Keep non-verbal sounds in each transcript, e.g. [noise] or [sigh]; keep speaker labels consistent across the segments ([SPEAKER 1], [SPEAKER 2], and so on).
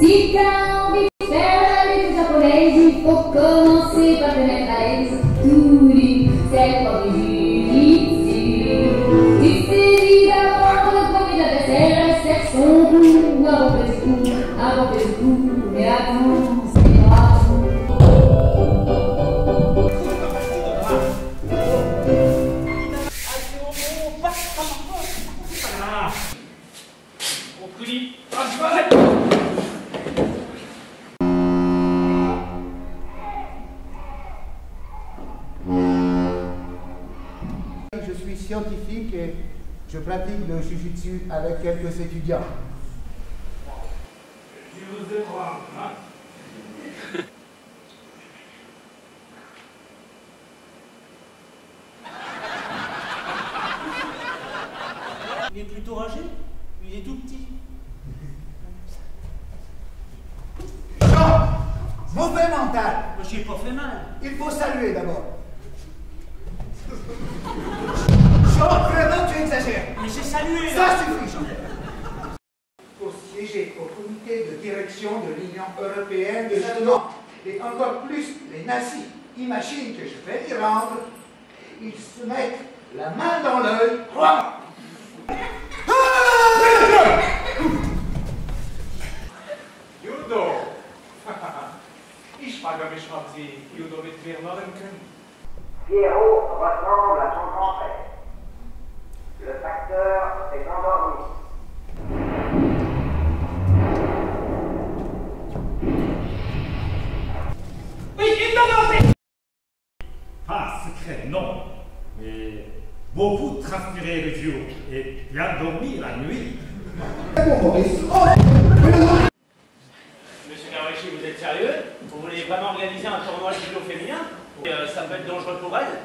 [SPEAKER 1] Si t'as envie de faire la lutte japonaise, il faut commencer par te mettre à l'aise. Tout nu, c'est le premier jiu-jitsu. Tu saisis d'abord le premier de l'adversaire, serre son cou, un bon petit coup, un bon petit coup.
[SPEAKER 2] Scientifique et je pratique le jujitsu avec quelques étudiants.
[SPEAKER 3] Je vous ai hein [laughs]
[SPEAKER 4] Il est plutôt âgé Il est tout petit.
[SPEAKER 2] Jean Mauvais mental
[SPEAKER 4] Moi, je n'ai pas fait mal.
[SPEAKER 2] Il faut saluer d'abord. Jean, vraiment tu exagères
[SPEAKER 4] Mais j'ai salué.
[SPEAKER 2] Ça suffit, Jean Pour siéger au comité de direction de l'Union européenne de l'OTAN, et encore plus les nazis, imaginent que je vais y rendre, ils se mettent la main dans l'œil, crois-moi.
[SPEAKER 3] Judo! [laughs] [laughs] Ich frage mich, ob Sie Judo mit mir lernen können.
[SPEAKER 5] Pierrot ressemble à son
[SPEAKER 6] beaucoup transpirer le jour et bien dormir la nuit.
[SPEAKER 7] Monsieur Kawashi, vous êtes sérieux? Vous voulez vraiment organiser un tournoi de judo féminin? Et, euh, Ça peut être dangereux pour elles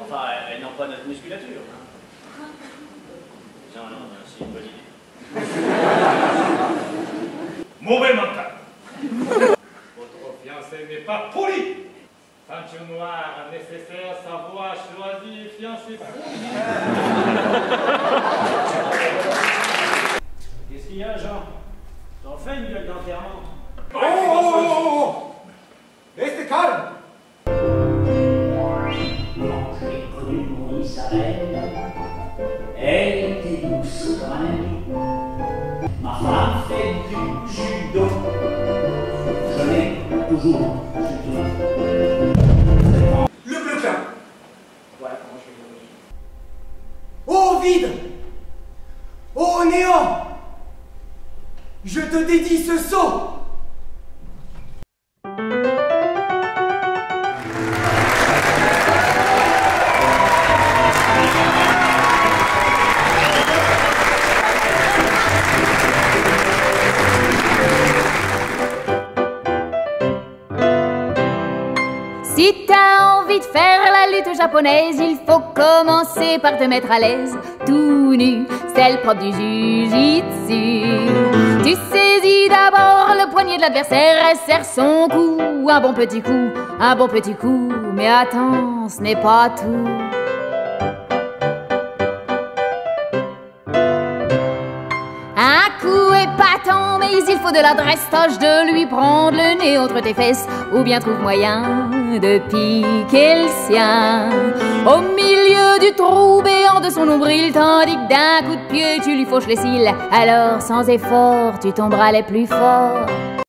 [SPEAKER 7] Enfin, elles n'ont pas notre musculature. Non, non, non, c'est une bonne idée.
[SPEAKER 6] Mauvais mental. Votre fiancé n'est pas poli. Ceinture noire nécessaire, savoir choisir fiancé
[SPEAKER 7] Qu'est-ce qu'il y a, Jean? T'en fais une gueule d'enterrement
[SPEAKER 2] Oh, oh, oh, oh, oh Restez calme
[SPEAKER 8] j'ai connu mon Isabelle, elle était douce comme un ami. Ma femme fait du judo. Je l'ai toujours soutenu.
[SPEAKER 2] Ô néant Je te dédie ce saut
[SPEAKER 1] Si t'as envie de faire la lutte japonaise, il faut commencer par te mettre à l'aise. Tout nu, c'est le propre du jujitsu. Tu saisis d'abord le poignet de l'adversaire et serre son cou. Un bon petit coup, un bon petit coup. Mais attends, ce n'est pas tout. Un coup épatant, mais il faut de l'adresse, tâche de lui prendre nez entre tes fesses, ou bien trouve moyen de piquer le sien. Au milieu du trou béant de son nombril, tandis que d'un coup de pied tu lui fauches les cils, alors sans effort tu tomberas les plus forts.